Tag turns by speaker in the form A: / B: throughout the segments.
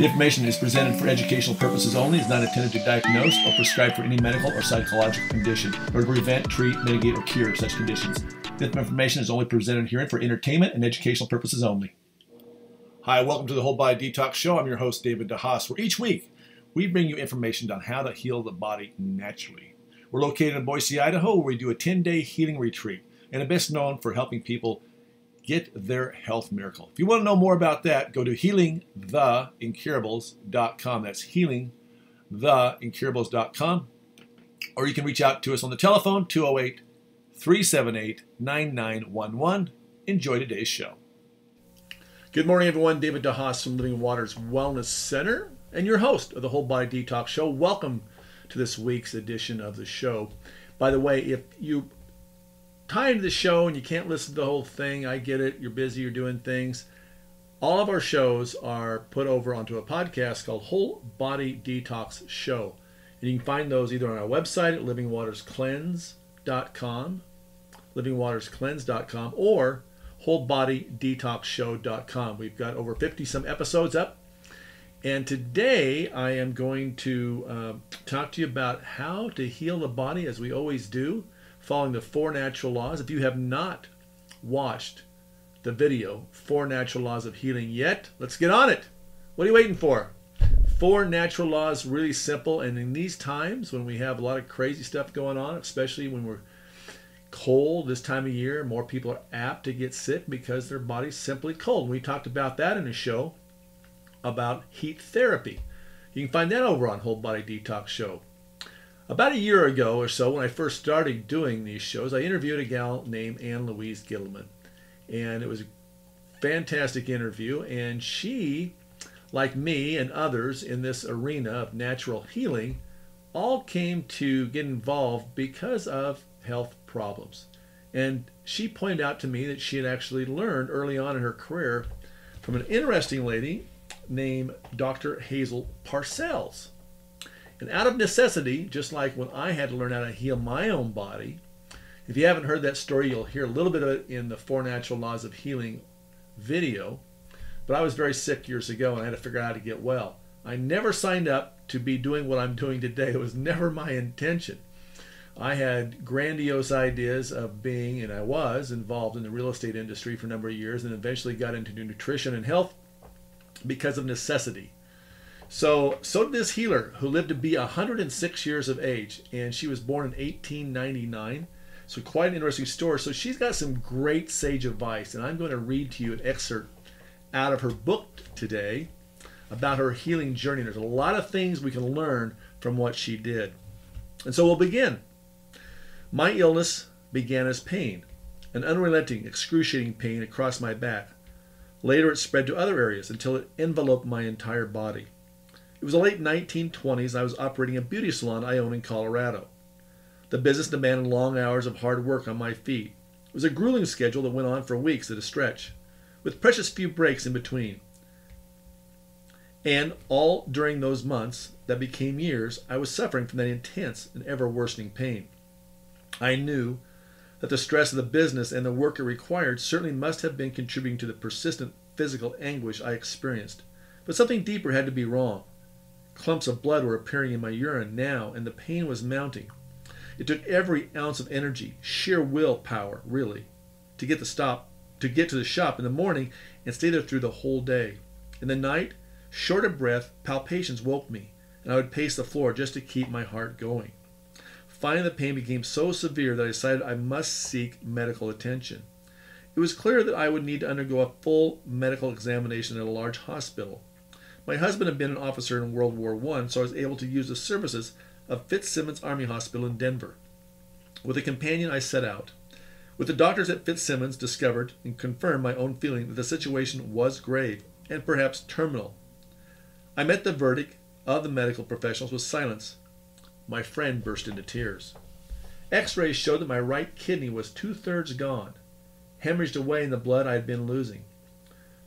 A: The information is presented for educational purposes only, is not intended to diagnose or prescribe for any medical or psychological condition, or to prevent, treat, mitigate, or cure such conditions. This information is only presented herein for entertainment and educational purposes only. Hi, welcome to the Whole Body Detox Show. I'm your host, David DeHaas, where each week we bring you information on how to heal the body naturally. We're located in Boise, Idaho, where we do a 10 day healing retreat and are best known for helping people get their health miracle. If you want to know more about that, go to healingtheincurables.com. That's healingtheincurables.com. Or you can reach out to us on the telephone 208 378 9911. Enjoy today's show. Good morning, everyone. David DeHaas from Living Waters Wellness Center and your host of the Whole Body Detox Show. Welcome to this week's edition of the show. By the way, if you into the show and you can't listen to the whole thing, I get it. You're busy, you're doing things. All of our shows are put over onto a podcast called Whole Body Detox Show. And you can find those either on our website at livingwaterscleanse.com, livingwaterscleanse.com, or wholebodydetoxshow.com. We've got over 50 some episodes up. And today I am going to uh, talk to you about how to heal the body as we always do, following the four natural laws. If you have not watched the video, Four Natural Laws of Healing, yet, let's get on it. What are you waiting for? Four natural laws, really simple. And in these times when we have a lot of crazy stuff going on, especially when we're cold this time of year, more people are apt to get sick because their body's simply cold. We talked about that in a show about heat therapy. You can find that over on Whole Body Detox Show. About a year ago or so, when I first started doing these shows, I interviewed a gal named Ann Louise Gittleman. And it was a fantastic interview. And she, like me and others in this arena of natural healing, all came to get involved because of health problems. And she pointed out to me that she had actually learned early on in her career from an interesting lady named Dr. Hazel Parcells. And out of necessity, just like when I had to learn how to heal my own body, if you haven't heard that story, you'll hear a little bit of it in the Four Natural Laws of Healing video. But I was very sick years ago and I had to figure out how to get well. I never signed up to be doing what I'm doing today. It was never my intention. I had grandiose ideas of being, and I was, involved in the real estate industry for a number of years and eventually got into nutrition and health because of necessity. So, so did this healer who lived to be 106 years of age, and she was born in 1899. So, quite an interesting story. So, she's got some great sage advice, and I'm going to read to you an excerpt out of her book today about her healing journey. There's a lot of things we can learn from what she did. And so, we'll begin. My illness began as pain, an unrelenting, excruciating pain across my back. Later, it spread to other areas until it enveloped my entire body. It was the late 1920s. I was operating a beauty salon I own in Colorado. The business demanded long hours of hard work on my feet. It was a grueling schedule that went on for weeks at a stretch, with precious few breaks in between. And all during those months that became years, I was suffering from that intense and ever worsening pain. I knew that the stress of the business and the work it required certainly must have been contributing to the persistent physical anguish I experienced. But something deeper had to be wrong. Clumps of blood were appearing in my urine now, and the pain was mounting. It took every ounce of energy, sheer will power, really, to get the stop to get to the shop in the morning and stay there through the whole day. In the night, short of breath, palpitations woke me, and I would pace the floor just to keep my heart going. Finally, the pain became so severe that I decided I must seek medical attention. It was clear that I would need to undergo a full medical examination at a large hospital. My husband had been an officer in World War I, so I was able to use the services of Fitzsimons Army Hospital in Denver. With a companion, I set out. With the doctors at Fitzsimons discovered and confirmed my own feeling that the situation was grave and perhaps terminal. I met the verdict of the medical professionals with silence my friend burst into tears. X rays showed that my right kidney was two thirds gone, hemorrhaged away in the blood I had been losing.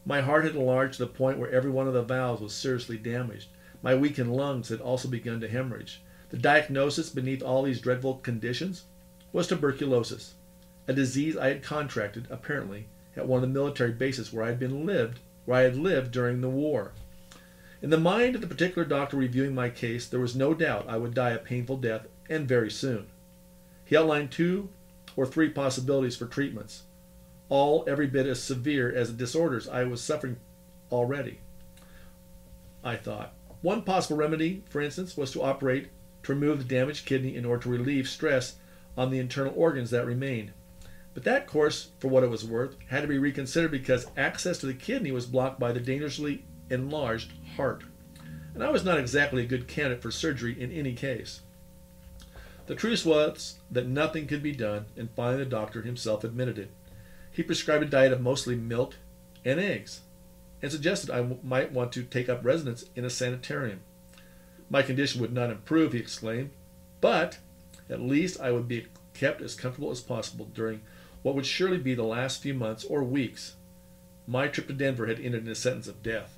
A: My heart had enlarged to the point where every one of the valves was seriously damaged. My weakened lungs had also begun to hemorrhage. The diagnosis beneath all these dreadful conditions was tuberculosis, a disease I had contracted, apparently, at one of the military bases where I had been lived, where I had lived during the war. In the mind of the particular doctor reviewing my case, there was no doubt I would die a painful death, and very soon. He outlined two or three possibilities for treatments, all every bit as severe as the disorders I was suffering already. I thought. One possible remedy, for instance, was to operate to remove the damaged kidney in order to relieve stress on the internal organs that remained. But that course, for what it was worth, had to be reconsidered because access to the kidney was blocked by the dangerously enlarged heart. And I was not exactly a good candidate for surgery in any case. The truth was that nothing could be done, and finally the doctor himself admitted it. He prescribed a diet of mostly milk and eggs, and suggested I w- might want to take up residence in a sanitarium. My condition would not improve, he exclaimed, but at least I would be kept as comfortable as possible during what would surely be the last few months or weeks. My trip to Denver had ended in a sentence of death.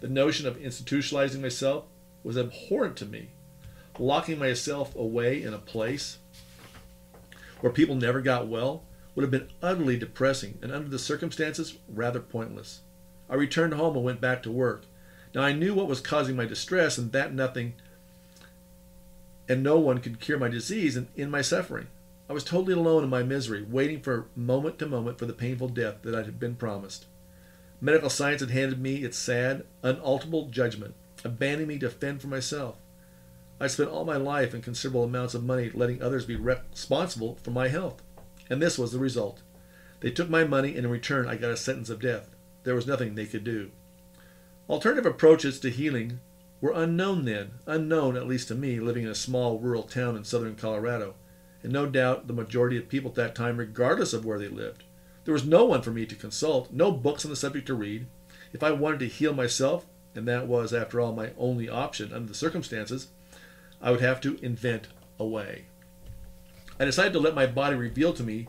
A: The notion of institutionalizing myself was abhorrent to me. Locking myself away in a place where people never got well would have been utterly depressing and, under the circumstances, rather pointless. I returned home and went back to work. Now I knew what was causing my distress, and that nothing and no one could cure my disease and in my suffering. I was totally alone in my misery, waiting for moment to moment for the painful death that I had been promised. Medical science had handed me its sad, unalterable judgment, abandoning me to fend for myself. I spent all my life and considerable amounts of money letting others be responsible for my health, and this was the result. They took my money, and in return I got a sentence of death. There was nothing they could do. Alternative approaches to healing were unknown then, unknown at least to me, living in a small rural town in southern Colorado, and no doubt the majority of people at that time, regardless of where they lived. There was no one for me to consult, no books on the subject to read. If I wanted to heal myself, and that was, after all, my only option under the circumstances, I would have to invent a way. I decided to let my body reveal to me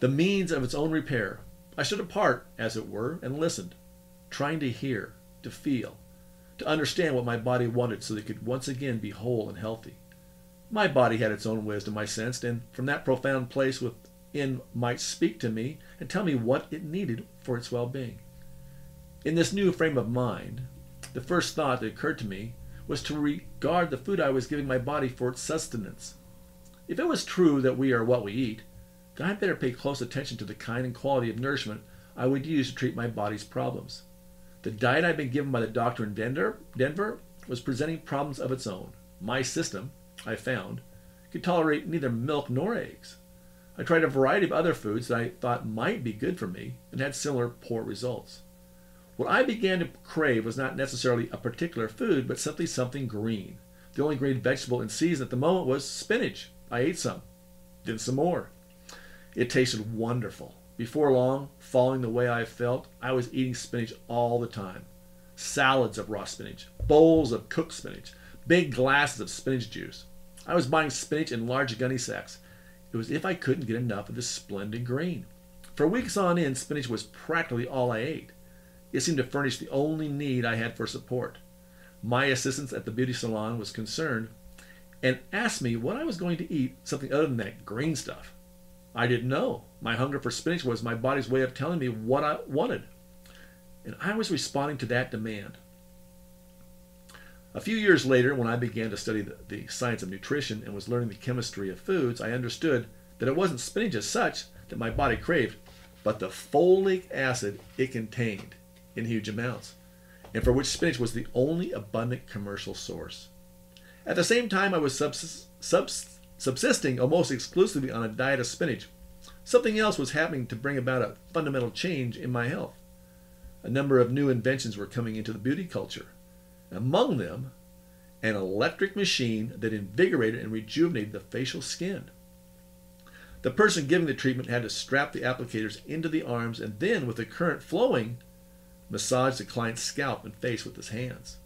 A: the means of its own repair. I stood apart, as it were, and listened, trying to hear, to feel, to understand what my body wanted so that it could once again be whole and healthy. My body had its own wisdom, I sensed, and from that profound place within might speak to me and tell me what it needed for its well being. In this new frame of mind, the first thought that occurred to me was to regard the food I was giving my body for its sustenance. If it was true that we are what we eat, then I'd better pay close attention to the kind and quality of nourishment I would use to treat my body's problems. The diet I'd been given by the doctor in Denver, Denver was presenting problems of its own. My system, I found, could tolerate neither milk nor eggs. I tried a variety of other foods that I thought might be good for me and had similar poor results. What I began to crave was not necessarily a particular food, but simply something green. The only green vegetable in season at the moment was spinach. I ate some, then some more. It tasted wonderful. Before long, following the way I felt, I was eating spinach all the time. Salads of raw spinach, bowls of cooked spinach, big glasses of spinach juice. I was buying spinach in large gunny sacks. It was as if I couldn't get enough of this splendid green. For weeks on end, spinach was practically all I ate. It seemed to furnish the only need I had for support. My assistant at the beauty salon was concerned and asked me what I was going to eat, something other than that green stuff. I didn't know. My hunger for spinach was my body's way of telling me what I wanted. And I was responding to that demand. A few years later, when I began to study the, the, science of nutrition and was learning the chemistry of foods, I understood that it wasn't spinach as such that my body craved, but the folic acid it contained in huge amounts, and for which spinach was the only abundant commercial source. At the same time, I was subs- subs- subsisting almost exclusively on a diet of spinach. Something else was happening to bring about a fundamental change in my health. A number of new inventions were coming into the beauty culture. Among them, an electric machine that invigorated and rejuvenated the facial skin. The person giving the treatment had to strap the applicators into the arms and then, with the current flowing, massage the client's scalp and face with his hands.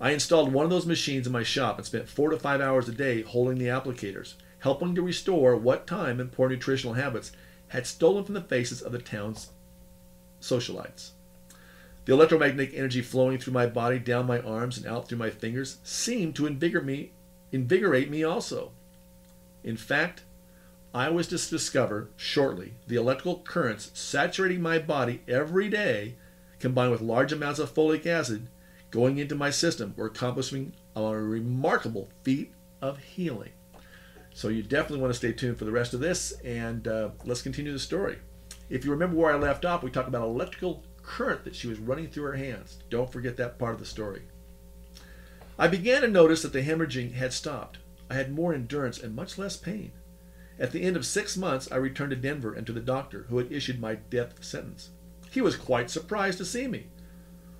A: I installed one of those machines in my shop and spent four to five hours a day holding the applicators, helping to restore what time and poor nutritional habits had stolen from the faces of the town's socialites. The electromagnetic energy flowing through my body, down my arms, and out through my fingers seemed to invigorate me, invigorate me also. In fact, I was to discover shortly the electrical currents saturating my body every day, combined with large amounts of folic acid, going into my system were accomplishing a remarkable feat of healing. So you definitely want to stay tuned for the rest of this, and uh, let's continue the story. If you remember where I left off, we talked about electrical current that she was running through her hands. Don't forget that part of the story. I began to notice that the hemorrhaging had stopped. I had more endurance and much less pain. At the end of six months, I returned to Denver and to the doctor who had issued my death sentence. He was quite surprised to see me.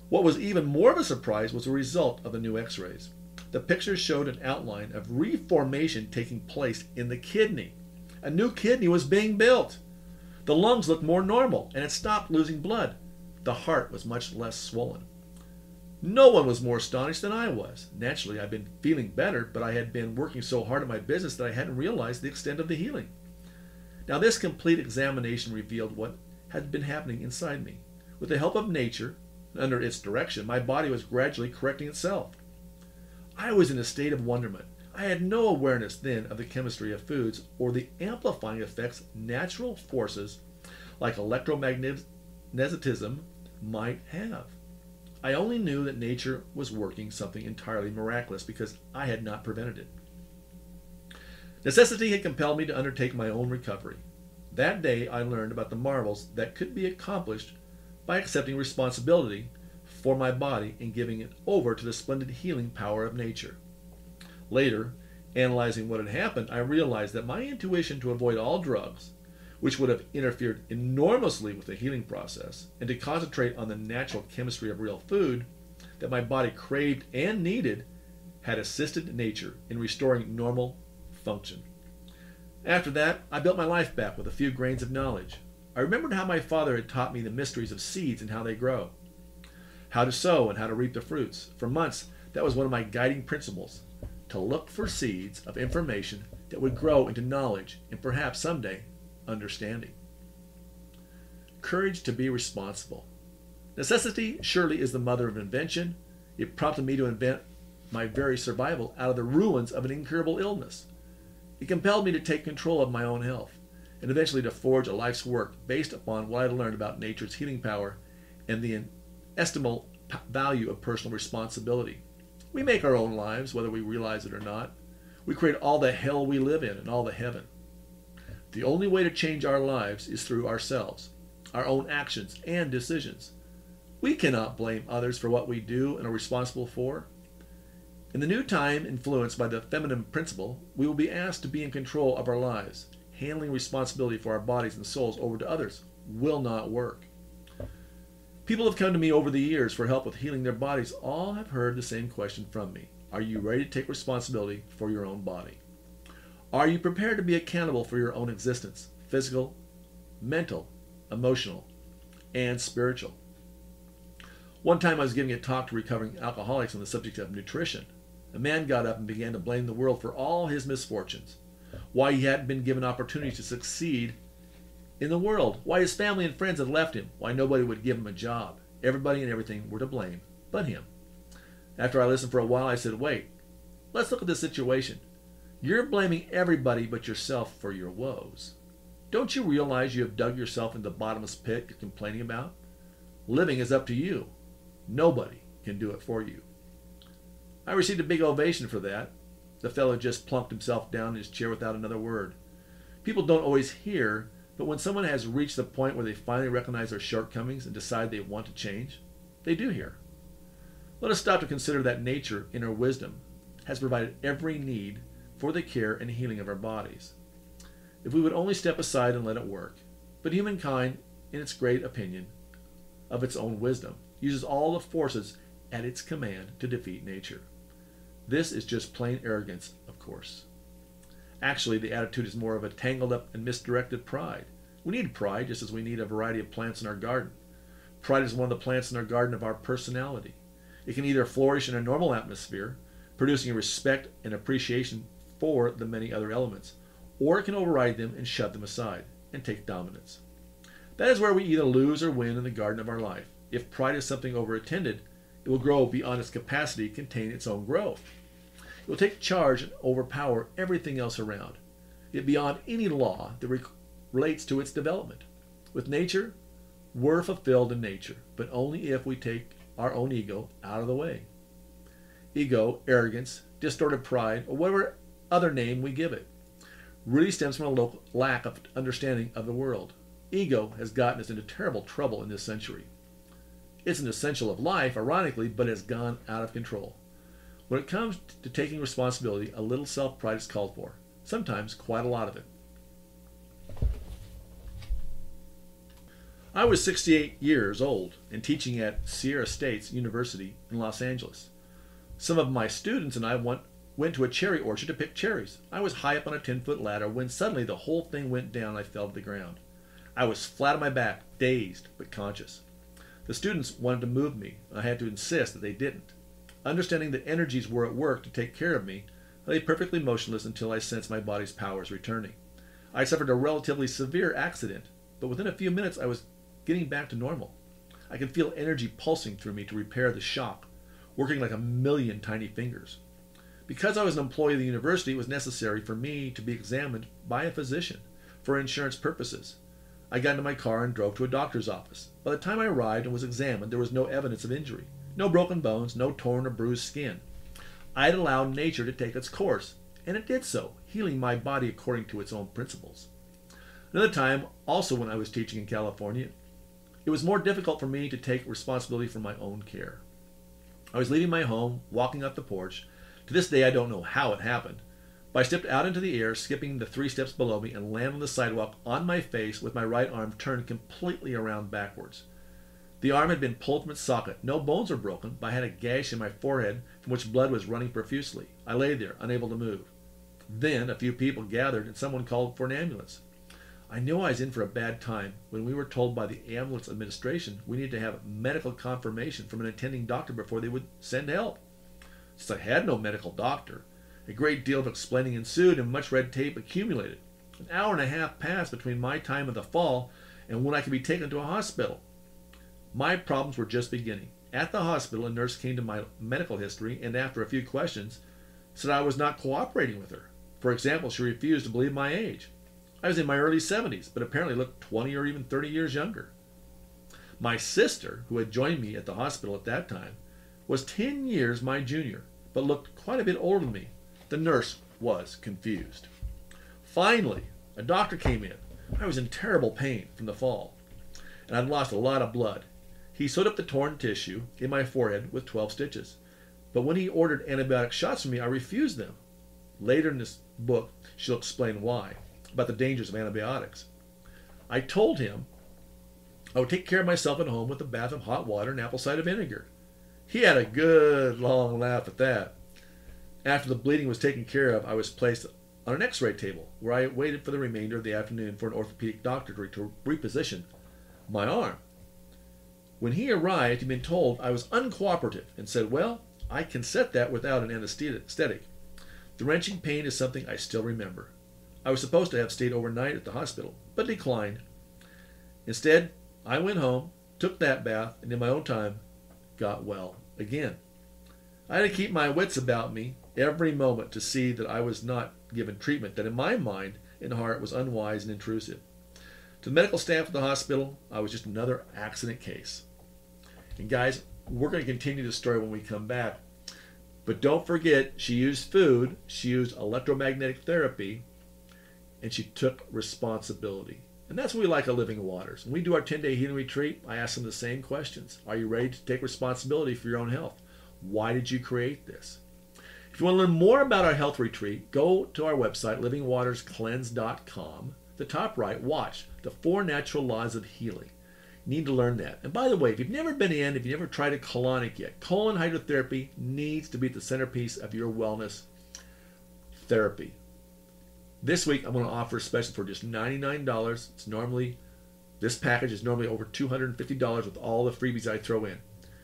A: What was even more of a surprise was the result of the new x rays. The pictures showed an outline of reformation taking place in the kidney. A new kidney was being built. The lungs looked more normal and it stopped losing blood. The heart was much less swollen. No one was more astonished than I was. Naturally, I'd been feeling better, but I had been working so hard at my business that I hadn't realized the extent of the healing. Now, this complete examination revealed what had been happening inside me. With the help of nature, under its direction, my body was gradually correcting itself. I was in a state of wonderment. I had no awareness then of the chemistry of foods or the amplifying effects natural forces like electromagnetism might have. I only knew that nature was working something entirely miraculous because I had not prevented it. Necessity had compelled me to undertake my own recovery. That day I learned about the marvels that could be accomplished by accepting responsibility for my body and giving it over to the splendid healing power of nature. Later, analyzing what had happened, I realized that my intuition to avoid all drugs, which would have interfered enormously with the healing process, and to concentrate on the natural chemistry of real food that my body craved and needed, had assisted nature in restoring normal function. After that, I built my life back with a few grains of knowledge. I remembered how my father had taught me the mysteries of seeds and how they grow, how to sow and how to reap the fruits. For months, that was one of my guiding principles to look for seeds of information that would grow into knowledge and perhaps someday understanding. Courage to be responsible. Necessity surely is the mother of invention. It prompted me to invent my very survival out of the ruins of an incurable illness. It compelled me to take control of my own health and eventually to forge a life's work based upon what I learned about nature's healing power and the inestimable value of personal responsibility. We make our own lives, whether we realize it or not. We create all the hell we live in and all the heaven. The only way to change our lives is through ourselves, our own actions and decisions. We cannot blame others for what we do and are responsible for. In the new time, influenced by the feminine principle, we will be asked to be in control of our lives. Handling responsibility for our bodies and souls over to others will not work. People have come to me over the years for help with healing their bodies. All have heard the same question from me Are you ready to take responsibility for your own body? Are you prepared to be accountable for your own existence, physical, mental, emotional, and spiritual? One time I was giving a talk to recovering alcoholics on the subject of nutrition. A man got up and began to blame the world for all his misfortunes, why he hadn't been given opportunity to succeed in the world, why his family and friends had left him, why nobody would give him a job. Everybody and everything were to blame but him. After I listened for a while, I said, Wait, let's look at this situation. You're blaming everybody but yourself for your woes. Don't you realize you have dug yourself into the bottomless pit you're complaining about? Living is up to you. Nobody can do it for you. I received a big ovation for that. The fellow just plunked himself down in his chair without another word. People don't always hear, but when someone has reached the point where they finally recognize their shortcomings and decide they want to change, they do hear. Let us stop to consider that nature, in her wisdom, has provided every need for the care and healing of our bodies. If we would only step aside and let it work. But humankind, in its great opinion of its own wisdom, uses all the forces at its command to defeat nature. This is just plain arrogance, of course. Actually, the attitude is more of a tangled up and misdirected pride. We need pride just as we need a variety of plants in our garden. Pride is one of the plants in our garden of our personality. It can either flourish in a normal atmosphere, producing respect and appreciation for the many other elements, or it can override them and shut them aside and take dominance. That is where we either lose or win in the garden of our life. If pride is something overattended, it will grow beyond its capacity to contain its own growth. It will take charge and overpower everything else around, it beyond any law that re- relates to its development. With nature, we're fulfilled in nature, but only if we take our own ego out of the way. Ego, arrogance, distorted pride, or whatever other name we give it, really stems from a lack of understanding of the world. Ego has gotten us into terrible trouble in this century. It's an essential of life, ironically, but has gone out of control. When it comes to taking responsibility, a little self pride is called for, sometimes quite a lot of it. I was 68 years old and teaching at Sierra State University in Los Angeles. Some of my students and I went, went to a cherry orchard to pick cherries. I was high up on a 10 foot ladder when suddenly the whole thing went down and I fell to the ground. I was flat on my back, dazed but conscious. The students wanted to move me, and I had to insist that they didn't. Understanding that energies were at work to take care of me, I lay perfectly motionless until I sensed my body's powers returning. I suffered a relatively severe accident, but within a few minutes I was getting back to normal. I could feel energy pulsing through me to repair the shock, working like a million tiny fingers. Because I was an employee of the university, it was necessary for me to be examined by a physician for insurance purposes. I got into my car and drove to a doctor's office. By the time I arrived and was examined, there was no evidence of injury. No broken bones, no torn or bruised skin. I had allowed nature to take its course, and it did so, healing my body according to its own principles. Another time, also when I was teaching in California, it was more difficult for me to take responsibility for my own care. I was leaving my home, walking up the porch. To this day, I don't know how it happened. But I stepped out into the air, skipping the three steps below me, and landed on the sidewalk on my face with my right arm turned completely around backwards. The arm had been pulled from its socket. No bones were broken, but I had a gash in my forehead from which blood was running profusely. I lay there, unable to move. Then a few people gathered, and someone called for an ambulance. I knew I was in for a bad time when we were told by the ambulance administration we needed to have medical confirmation from an attending doctor before they would send help. Since I had no medical doctor, a great deal of explaining ensued and much red tape accumulated. An hour and a half passed between my time of the fall and when I could be taken to a hospital. My problems were just beginning. At the hospital, a nurse came to my medical history and, after a few questions, said I was not cooperating with her. For example, she refused to believe my age. I was in my early 70s, but apparently looked 20 or even 30 years younger. My sister, who had joined me at the hospital at that time, was 10 years my junior, but looked quite a bit older than me. The nurse was confused. Finally, a doctor came in. I was in terrible pain from the fall, and I'd lost a lot of blood. He sewed up the torn tissue in my forehead with 12 stitches. But when he ordered antibiotic shots for me, I refused them. Later in this book, she'll explain why about the dangers of antibiotics. I told him I would take care of myself at home with a bath of hot water and apple cider vinegar. He had a good long laugh at that. After the bleeding was taken care of, I was placed on an x ray table where I waited for the remainder of the afternoon for an orthopedic doctor to reposition my arm. When he arrived, he'd been told I was uncooperative and said, Well, I can set that without an anesthetic. The wrenching pain is something I still remember. I was supposed to have stayed overnight at the hospital, but declined. Instead, I went home, took that bath, and in my own time, got well again. I had to keep my wits about me every moment to see that I was not given treatment that, in my mind and heart, was unwise and intrusive. To the medical staff of the hospital, I was just another accident case. And guys, we're going to continue the story when we come back. But don't forget, she used food, she used electromagnetic therapy, and she took responsibility. And that's what we like at Living Waters. When we do our 10 day healing retreat, I ask them the same questions Are you ready to take responsibility for your own health? Why did you create this? If you want to learn more about our health retreat, go to our website, livingwaterscleanse.com. The top right, watch the four natural laws of healing. Need to learn that. And by the way, if you've never been in, if you've never tried a colonic yet, colon hydrotherapy needs to be the centerpiece of your wellness therapy. This week, I'm going to offer a special for just $99. It's normally, this package is normally over $250 with all the freebies I throw in.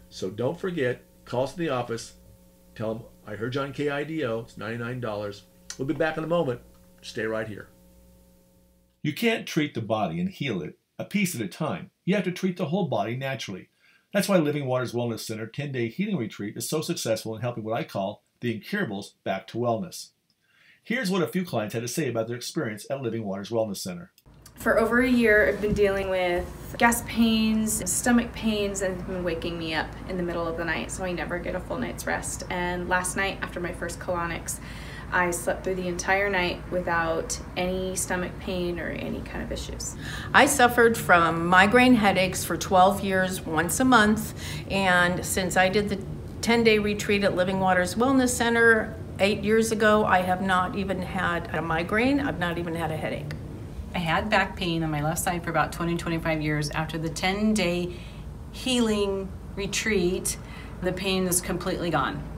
A: So don't forget, call us to the office, tell them I heard John KIDO, it's $99. We'll be back in a moment. Stay right here. You can't treat the body and heal it a piece at a time. You have to treat the whole body naturally. That's why Living Waters Wellness Center 10 day healing retreat is so successful in helping what I call the incurables back to wellness. Here's what a few clients had to say about their experience at Living Waters Wellness Center.
B: For over a year, I've been dealing with gas pains, stomach pains, and been waking me up in the middle of the night, so I never get a full night's rest. And last night, after my first colonics, I slept through the entire night without any stomach pain or any kind of issues.
C: I suffered from migraine headaches for 12 years, once a month, and since I did the 10 day retreat at Living Waters Wellness Center eight years ago, I have not even had a migraine, I've not even had a headache.
D: I had back pain on my left side for about 20 25 years. After the 10 day healing retreat, the pain is completely gone.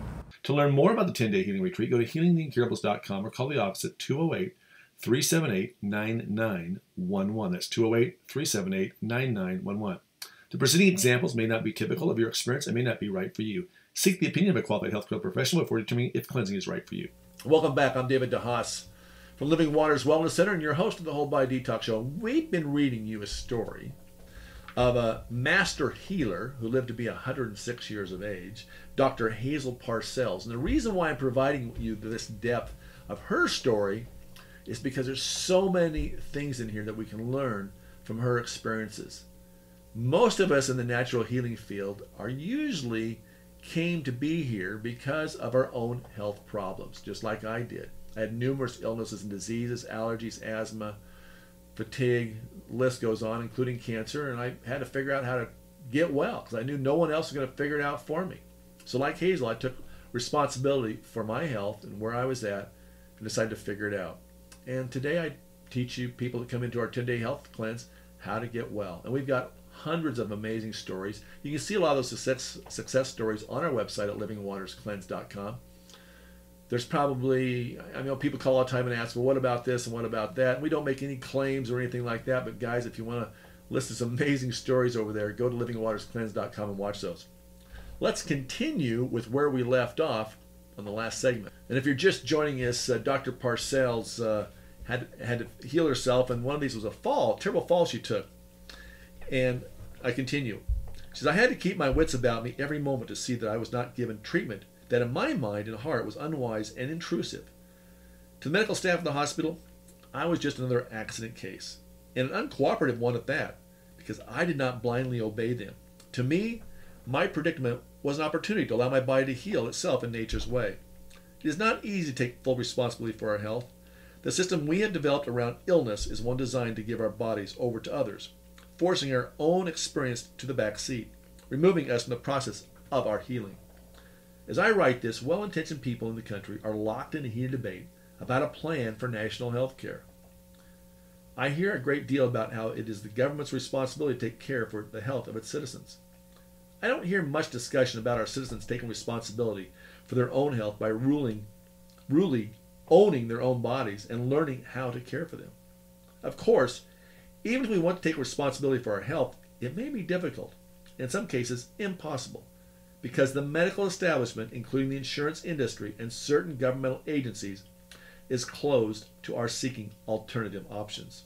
A: To learn more about the 10 day healing retreat, go to healingtheincurables.com or call the office at 208 378 9911. That's 208 378 9911. The preceding examples may not be typical of your experience and may not be right for you. Seek the opinion of a qualified healthcare professional before determining if cleansing is right for you. Welcome back. I'm David DeHaas from Living Waters Wellness Center and your host of the Whole Body Detox Show. We've been reading you a story of a master healer who lived to be 106 years of age, Dr. Hazel Parcells. And the reason why I'm providing you this depth of her story is because there's so many things in here that we can learn from her experiences. Most of us in the natural healing field are usually came to be here because of our own health problems, just like I did. I had numerous illnesses and diseases, allergies, asthma, fatigue, list goes on, including cancer, and I had to figure out how to get well because I knew no one else was going to figure it out for me. So, like Hazel, I took responsibility for my health and where I was at and decided to figure it out. And today I teach you people that come into our 10 day health cleanse how to get well. And we've got hundreds of amazing stories. You can see a lot of those success, success stories on our website at livingwaterscleanse.com there's probably I know people call all the time and ask, well, what about this and what about that? And we don't make any claims or anything like that. But guys, if you want to listen to some amazing stories over there, go to livingwaterscleanse.com and watch those. Let's continue with where we left off on the last segment. And if you're just joining us, uh, Dr. Parcells uh, had had to heal herself, and one of these was a fall, terrible fall she took. And I continue. She says, I had to keep my wits about me every moment to see that I was not given treatment that in my mind and heart was unwise and intrusive. To the medical staff of the hospital, I was just another accident case, and an uncooperative one at that, because I did not blindly obey them. To me, my predicament was an opportunity to allow my body to heal itself in nature's way. It is not easy to take full responsibility for our health. The system we have developed around illness is one designed to give our bodies over to others, forcing our own experience to the back seat, removing us from the process of our healing. As I write this, well intentioned people in the country are locked in a heated debate about a plan for national health care. I hear a great deal about how it is the government's responsibility to take care for the health of its citizens. I don't hear much discussion about our citizens taking responsibility for their own health by ruling, really owning their own bodies and learning how to care for them. Of course, even if we want to take responsibility for our health, it may be difficult, in some cases impossible because the medical establishment, including the insurance industry and certain governmental agencies, is closed to our seeking alternative options.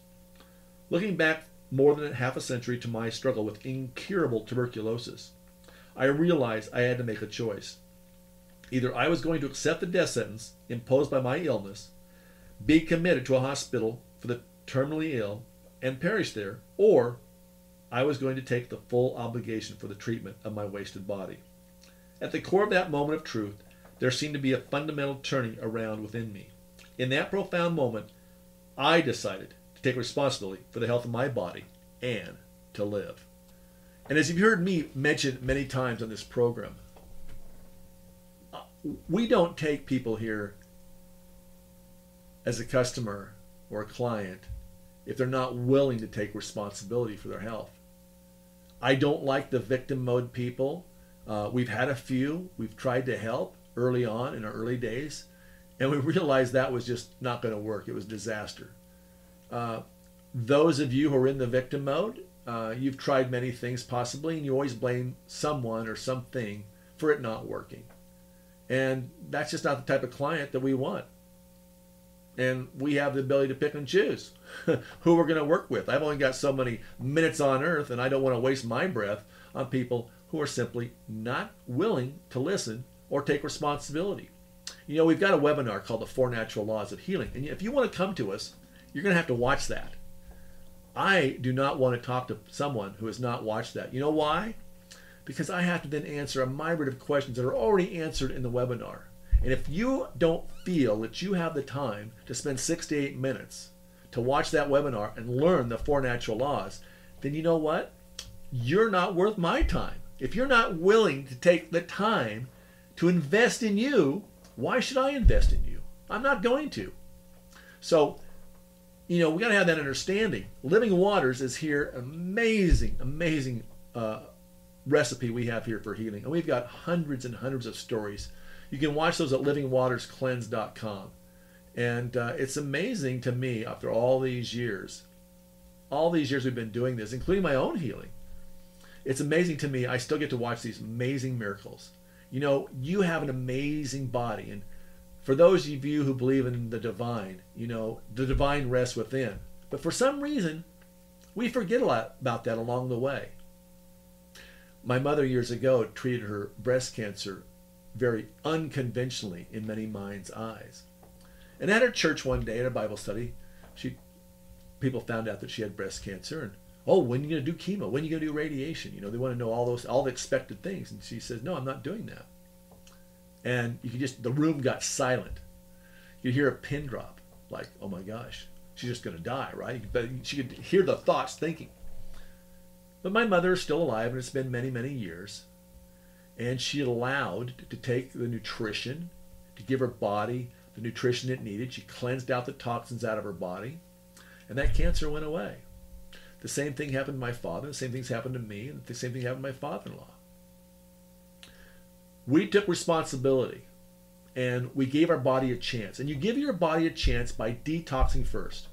A: Looking back more than half a century to my struggle with incurable tuberculosis, I realized I had to make a choice. Either I was going to accept the death sentence imposed by my illness, be committed to a hospital for the terminally ill, and perish there, or I was going to take the full obligation for the treatment of my wasted body. At the core of that moment of truth, there seemed to be a fundamental turning around within me. In that profound moment, I decided to take responsibility for the health of my body and to live. And as you've heard me mention many times on this program, uh, we don't take people here as a customer or a client if they're not willing to take responsibility for their health. I don't like the victim mode people uh, we've had a few. We've tried to help early on in our early days, and we realized that was just not going to work. It was disaster. Uh, those of you who are in the victim mode, uh, you've tried many things possibly, and you always blame someone or something for it not working. And that's just not the type of client that we want. And we have the ability to pick and choose who we're going to work with. I've only got so many minutes on earth, and I don't want to waste my breath on people who are simply not willing to listen or take responsibility. You know, we've got a webinar called The Four Natural Laws of Healing. And if you want to come to us, you're going to have to watch that. I do not want to talk to someone who has not watched that. You know why? Because I have to then answer a myriad of questions that are already answered in the webinar. And if you don't feel that you have the time to spend six to eight minutes to watch that webinar and learn the four natural laws, then you know what? You're not worth my time. If you're not willing to take the time to invest in you, why should I invest in you? I'm not going to. So, you know, we got to have that understanding. Living Waters is here, amazing, amazing uh, recipe we have here for healing. And we've got hundreds and hundreds of stories. You can watch those at livingwaterscleanse.com. And uh, it's amazing to me after all these years, all these years we've been doing this, including my own healing. It's amazing to me. I still get to watch these amazing miracles. You know, you have an amazing body. And for those of you who believe in the divine, you know, the divine rests within. But for some reason, we forget a lot about that along the way. My mother years ago treated her breast cancer very unconventionally in many minds' eyes. And at her church one day at a Bible study, she people found out that she had breast cancer and oh, when are you going to do chemo? When are you going to do radiation? You know, they want to know all those all the expected things. And she says, no, I'm not doing that. And you could just the room got silent. You hear a pin drop, like, oh my gosh, she's just going to die, right? But she could hear the thoughts thinking. But my mother is still alive, and it's been many, many years. And she allowed to take the nutrition, to give her body the nutrition it needed. She cleansed out the toxins out of her body, and that cancer went away. The same thing happened to my father, the same things happened to me, and the same thing happened to my father in law. We took responsibility and we gave our body a chance. And you give your body a chance by detoxing first.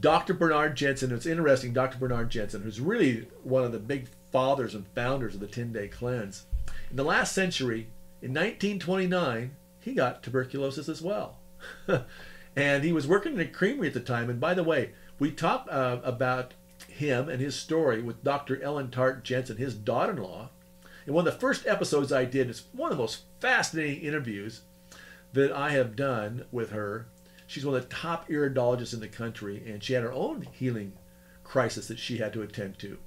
A: Dr. Bernard Jensen, it's interesting, Dr. Bernard Jensen, who's really one of the big fathers and founders of the 10 day cleanse, in the last century, in 1929, he got tuberculosis as well. and he was working in a creamery at the time. And by the way, we talked uh, about him and his story with Dr. Ellen Tart Jensen, his daughter in law. And one of the first episodes I did is one of the most fascinating interviews that I have done with her. She's one of the top iridologists in the country, and she had her own healing crisis that she had to attend to.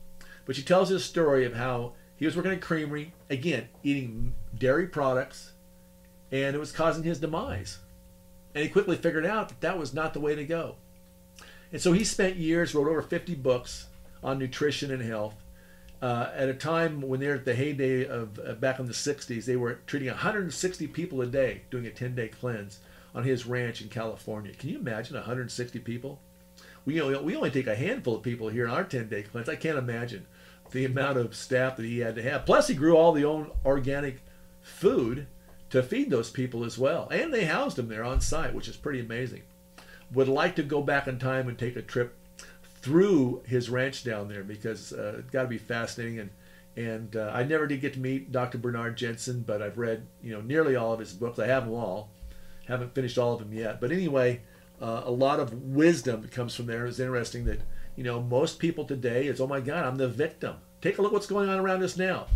A: But she tells his story of how he was working at creamery, again, eating dairy products, and it was causing his demise. And he quickly figured out that that was not the way to go. And so he spent years, wrote over 50 books on nutrition and health. Uh, at a time when they're at the heyday of uh, back in the 60s, they were treating 160 people a day, doing a 10 day cleanse on his ranch in California. Can you imagine 160 people? We only, we only take a handful of people here in our 10 day cleanse. I can't imagine the amount of staff that he had to have. Plus, he grew all the own organic food to feed those people as well. And they housed them there on site, which is pretty amazing would like to go back in time and take a trip through his ranch down there because uh, it's got to be fascinating. And and uh, I never did get to meet Dr. Bernard Jensen, but I've read you know nearly all of his books. I have them all, haven't finished all of them yet. But anyway, uh, a lot of wisdom comes from there. It's interesting that you know most people today is oh my God, I'm the victim. Take a look what's going on around us now.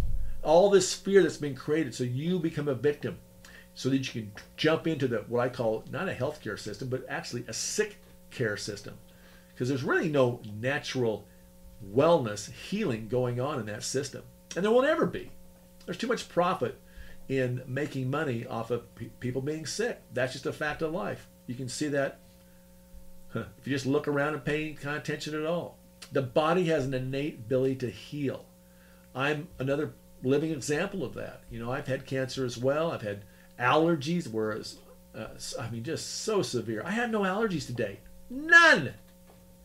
A: All this fear that's been created, so you become a victim so that you can jump into the what I call not a healthcare system, but actually a sick care system. Because there's really no natural wellness healing going on in that system. And there won't ever be. There's too much profit in making money off of pe- people being sick. That's just a fact of life. You can see that huh, if you just look around and pay kind of attention at all. The body has an innate ability to heal. I'm another living example of that. You know, I've had cancer as well. I've had allergies were, uh, I mean, just so severe. I had no allergies today. None.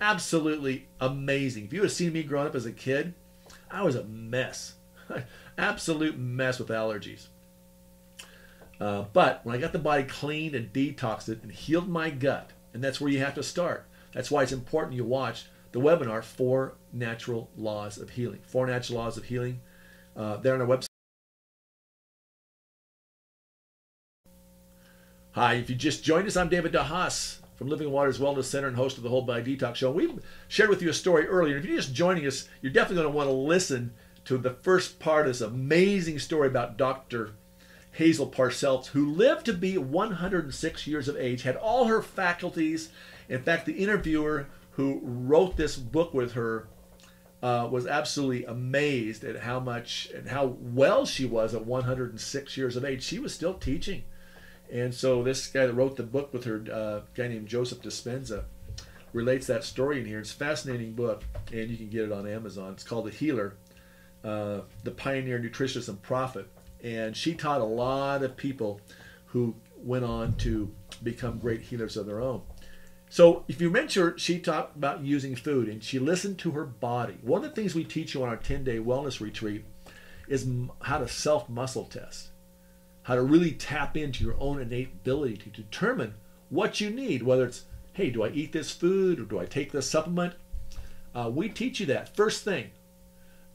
A: Absolutely amazing. If you had seen me growing up as a kid, I was a mess. Absolute mess with allergies. Uh, but when I got the body cleaned and detoxed it and healed my gut, and that's where you have to start. That's why it's important you watch the webinar, Four Natural Laws of Healing. Four Natural Laws of Healing. Uh, there on our website. Hi, if you just joined us, I'm David DeHaas from Living Waters Wellness Center and host of the Whole Body Detox Show. We shared with you a story earlier. If you're just joining us, you're definitely going to want to listen to the first part of this amazing story about Dr. Hazel Parcells, who lived to be 106 years of age, had all her faculties. In fact, the interviewer who wrote this book with her, uh, was absolutely amazed at how much and how well she was at 106 years of age. She was still teaching. And so this guy that wrote the book with her, uh, guy named Joseph Dispenza, relates that story in here. It's a fascinating book, and you can get it on Amazon. It's called The Healer, uh, The Pioneer Nutritionist and Prophet. And she taught a lot of people who went on to become great healers of their own. So, if you remember, she talked about using food and she listened to her body. One of the things we teach you on our 10 day wellness retreat is how to self muscle test, how to really tap into your own innate ability to determine what you need, whether it's, hey, do I eat this food or do I take this supplement? Uh, we teach you that first thing.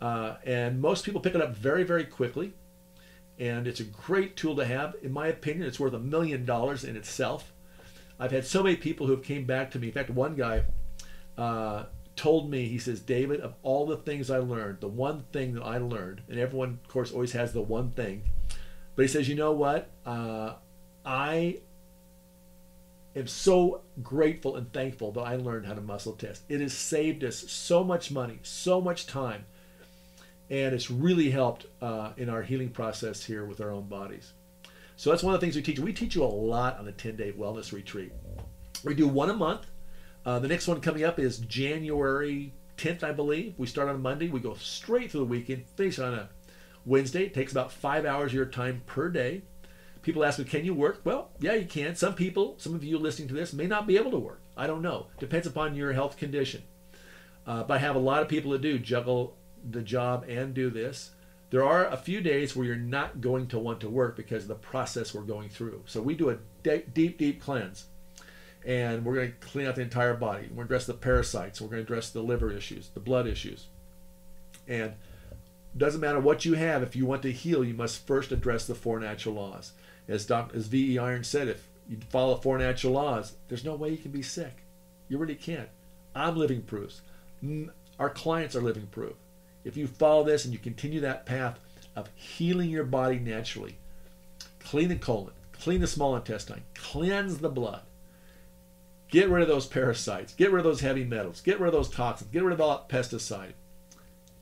A: Uh, and most people pick it up very, very quickly. And it's a great tool to have. In my opinion, it's worth a million dollars in itself. I've had so many people who have came back to me. In fact, one guy uh, told me, he says, David, of all the things I learned, the one thing that I learned, and everyone, of course, always has the one thing, but he says, you know what? Uh, I am so grateful and thankful that I learned how to muscle test. It has saved us so much money, so much time, and it's really helped uh, in our healing process here with our own bodies. So that's one of the things we teach. We teach you a lot on the 10 day wellness retreat. We do one a month. Uh, the next one coming up is January 10th, I believe. We start on Monday. We go straight through the weekend, finish on a Wednesday. Takes about five hours of your time per day. People ask me, can you work? Well, yeah, you can. Some people, some of you listening to this, may not be able to work. I don't know. Depends upon your health condition. Uh, but I have a lot of people that do juggle the job and do this. There are a few days where you're not going to want to work because of the process we're going through. So we do a deep, deep, deep cleanse. And we're going to clean out the entire body. We're going to address the parasites. We're going to address the liver issues, the blood issues. And doesn't matter what you have, if you want to heal, you must first address the four natural laws. As, as V.E. Irons said, if you follow four natural laws, there's no way you can be sick. You really can't. I'm living proofs. Our clients are living proof. If you follow this and you continue that path of healing your body naturally, clean the colon, clean the small intestine, cleanse the blood, get rid of those parasites, get rid of those heavy metals, get rid of those toxins, get rid of all that pesticide,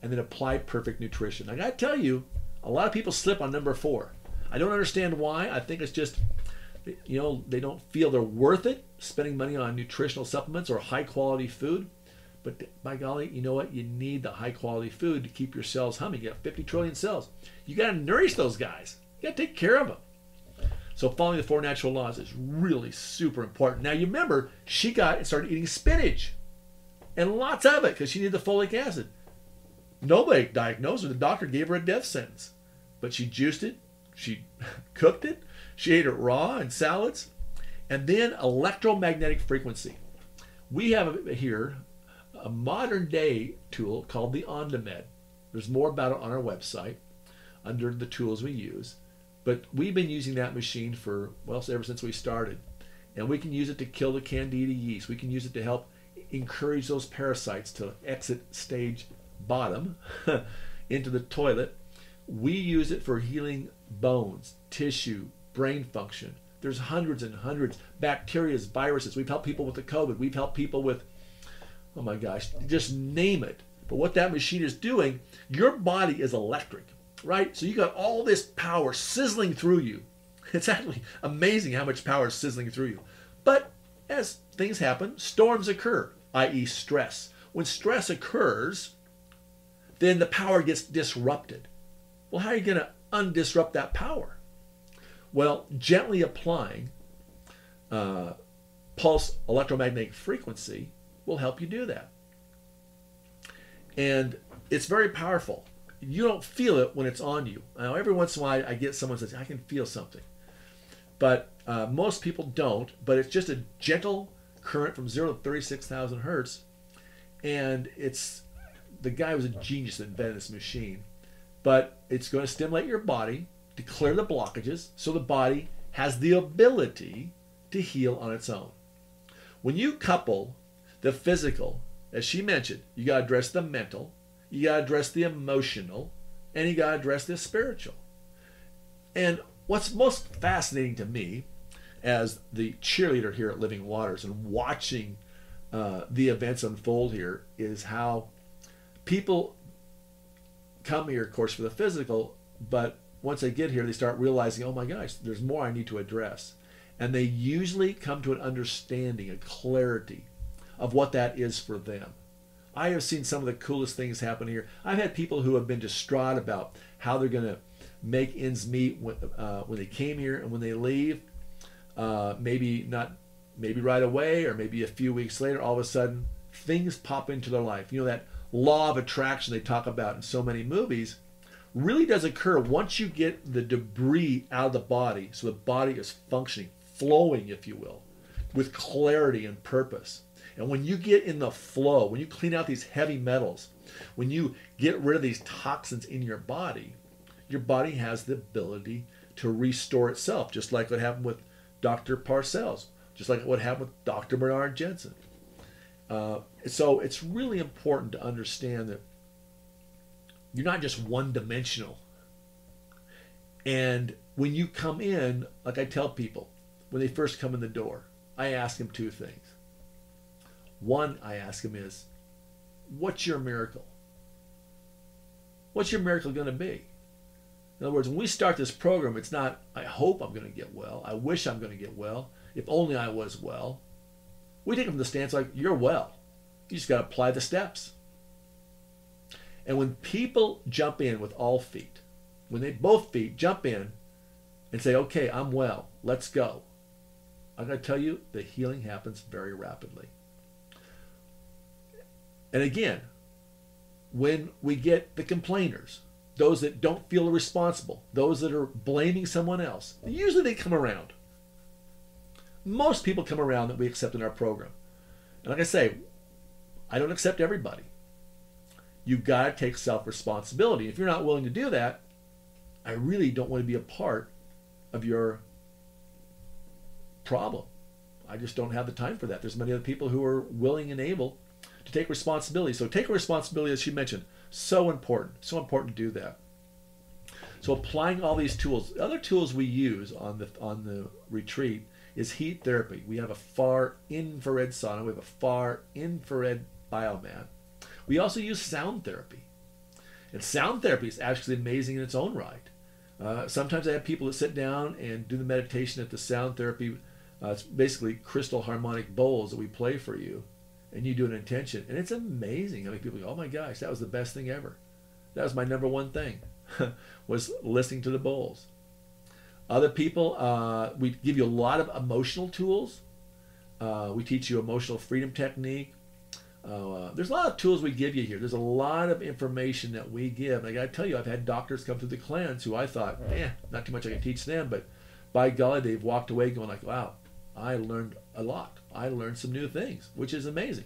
A: and then apply perfect nutrition. I got to tell you, a lot of people slip on number four. I don't understand why. I think it's just, you know, they don't feel they're worth it spending money on nutritional supplements or high quality food. But by golly, you know what? You need the high quality food to keep your cells humming. You got 50 trillion cells. You got to nourish those guys. You got to take care of them. So following the four natural laws is really super important. Now you remember she got and started eating spinach, and lots of it because she needed the folic acid. Nobody diagnosed her. The doctor gave her a death sentence, but she juiced it, she cooked it, she ate it raw in salads, and then electromagnetic frequency. We have here a modern day tool called the Ondamed. There's more about it on our website under the tools we use. But we've been using that machine for, well, ever since we started. And we can use it to kill the candida yeast. We can use it to help encourage those parasites to exit stage bottom into the toilet. We use it for healing bones, tissue, brain function. There's hundreds and hundreds, bacteria, viruses. We've helped people with the COVID. We've helped people with oh my gosh, just name it. But what that machine is doing, your body is electric, right? So you got all this power sizzling through you. It's actually amazing how much power is sizzling through you. But as things happen, storms occur, i.e., stress. When stress occurs, then the power gets disrupted. Well, how are you going to undisrupt that power? Well, gently applying uh, pulse electromagnetic frequency will help you do that. And it's very powerful. You don't feel it when it's on you. Now, every once in a while, I get someone says, I can feel something. But uh, most people don't, but it's just a gentle current from 0 to 36,000 hertz. And it's the guy was a genius that invented this machine. But it's going to stimulate your body to clear the blockages so the body has the ability to heal on its own. When you couple the physical, as she mentioned, you got to address the mental, you got to address the emotional, and you got to address the spiritual. And what's most fascinating to me as the cheerleader here at Living Waters and watching uh, the events unfold here is how people come here, of course, for the physical, but once they get here, they start realizing, oh my gosh, there's more I need to address. And they usually come to an understanding, a clarity of what that is for them. I have seen some of the coolest things happen here. I've had people who have been distraught about how they're going to make ends meet when, uh, when they came here and when they leave. Uh, maybe not, maybe right away or maybe a few weeks later, all of a sudden things pop into their life. You know, that law of attraction they talk about in so many movies really does occur once you get the debris out of the body so the body is functioning, flowing, if you will, with clarity and purpose. And when you get in the flow, when you clean out these heavy metals, when you get rid of these toxins in your body, your body has the ability to restore itself, just like what happened with Dr. Parcells, just like what happened with Dr. Bernard Jensen. Uh, so it's really important to understand that you're not just one dimensional. And when you come in, like I tell people, when they first come in the door, I ask them two things. One, I ask them is, what's your miracle? What's your miracle going to be? In other words, when we start this program, it's not, I hope I'm going to get well. I wish I'm going to get well. If only I was well. We take them from the stance like, you're well. You just got to apply the steps. And when people jump in with all feet, when they both feet jump in and say, okay, I'm well, let's go, I'm going to tell you the healing happens very rapidly. And again, when we get the complainers, those that don't feel responsible, those that are blaming someone else, usually they come around. Most people come around that we accept in our program. And like I say, I don't accept everybody you've got to take self responsibility. If you're not willing to do that, I really don't want to be a part of your problem. I just don't have the time for that. There's many other people who are willing and able to take responsibility. So take responsibility, as she mentioned, so important, so important to do that. So applying all these tools, other tools we use on the on the retreat is heat therapy. We have a far infrared sauna. We have a far infrared biomat. We also use sound therapy. And sound therapy is actually amazing in its own right. Uh, sometimes I have people that sit down and do the meditation at the sound therapy. Uh, it's basically crystal harmonic bowls that we play for you, and you do an intention, and it's amazing. I mean, people go, "Oh my gosh, that was the best thing ever." That was my number one thing, was listening to the bowls. Other people, uh, we give you a lot of emotional tools. Uh, we teach you emotional freedom technique. Uh, there's a lot of tools we give you here. There's a lot of information that we give. And I got to tell you, I've had doctors come through the cleanse who I thought, eh, not too much I can teach them, but by golly, they've walked away going like, wow, I learned a lot. I learned some new things, which is amazing.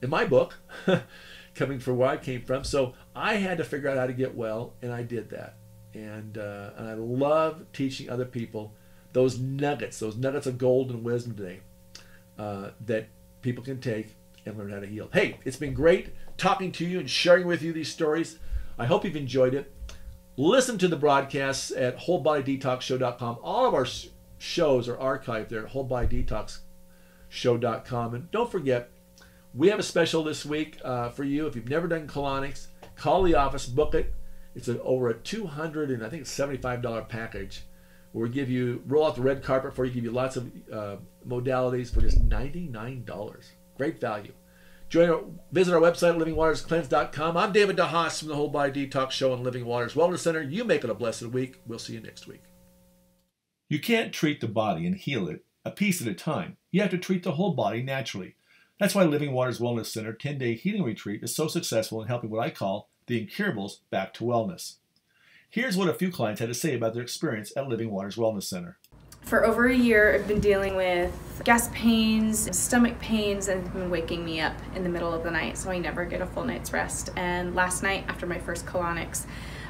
A: In my book, coming from where I came from, so I had to figure out how to get well, and I did that. And uh, and I love teaching other people those nuggets, those nuggets of gold and wisdom today uh, that people can take and learn how to heal. Hey, it's been great talking to you and sharing with you these stories. I hope you've enjoyed it. Listen to the broadcasts at wholebodydetoxshow.com. All of our shows are archived there at wholebodydetoxshow.com. And don't forget, we have a special this week uh, for you. If you've never done colonics, call the office, book it. It's a, over a 200 and I think it's $75 package where we give you roll out the red carpet for you, give you lots of uh, modalities for just $99. Great value. Join our, visit our website, livingwaterscleanse.com. I'm David DeHaas from the Whole Body Detox Show and Living Waters Wellness Center. You make it a blessed week. We'll see you next week. You can't treat the body and heal it a piece at a time. You have to treat the whole body naturally. That's why Living Waters Wellness Center 10 day healing retreat is so successful in helping what I call the incurables back to wellness. Here's what a few clients had to say about their experience at Living Waters Wellness Center.
B: For over a year, I've been dealing with gas pains, stomach pains, and been waking me up in the middle of the night, so I never get a full night's rest. And last night, after my first colonics,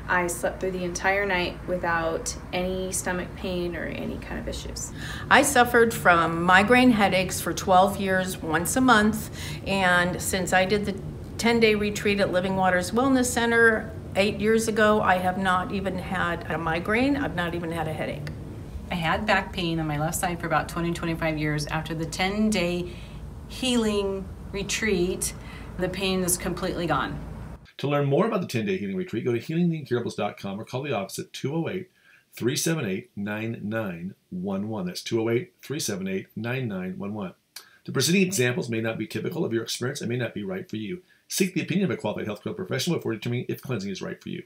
B: I slept through the entire night without any stomach pain or any kind of issues.
C: I suffered from migraine headaches for 12 years, once a month, and since I did the 10 day retreat at Living Waters Wellness Center eight years ago, I have not even had a migraine, I've not even had a headache.
D: I had back pain on my left side for about 20 25 years after the 10 day healing retreat, the pain is completely gone.
A: To learn more about the 10 day healing retreat, go to healingtheincurables.com or call the office at 208 378 9911. That's 208 378 9911. The preceding examples may not be typical of your experience and may not be right for you. Seek the opinion of a qualified healthcare professional before determining if cleansing is right for you.